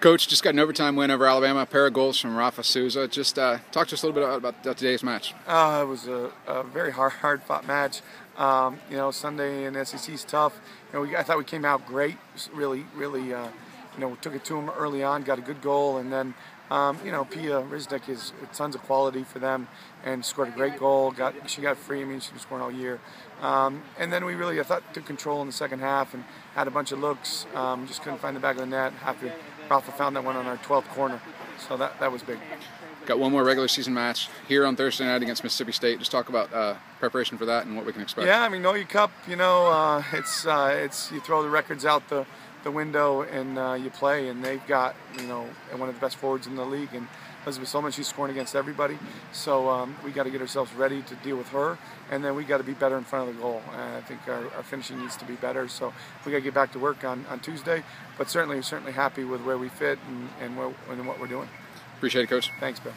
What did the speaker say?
Coach, just got an overtime win over Alabama. A pair of goals from Rafa Souza. Just uh, talk to us a little bit about, about today's match. Uh, it was a, a, very hard, hard fought match. Um, you know, Sunday in SEC is tough. You know, we, I thought we came out great. Really, really, uh, you know, took it to them early on, got a good goal, and then, um, you know, Pia Riznek is tons of quality for them, and scored a great goal. Got she got free. I mean, she was scoring all year. Um, and then we really, I thought, took control in the second half and had a bunch of looks. Um, just couldn't find the back of the net after Rafa found that one on our 12th corner. So that, that was big. Got one more regular season match here on Thursday night against Mississippi State. Just talk about uh, preparation for that and what we can expect. Yeah, I mean, Know Your Cup. You know, uh, it's uh, it's you throw the records out the the window and uh, you play, and they've got you know one of the best forwards in the league, and Elizabeth Solomon, she's scoring against everybody. So um, we got to get ourselves ready to deal with her, and then we got to be better in front of the goal. And I think our, our finishing needs to be better. So we got to get back to work on, on Tuesday. But certainly, certainly happy with where we fit and, and, what, and what we're doing. Appreciate it, Coach. Thanks, Bill.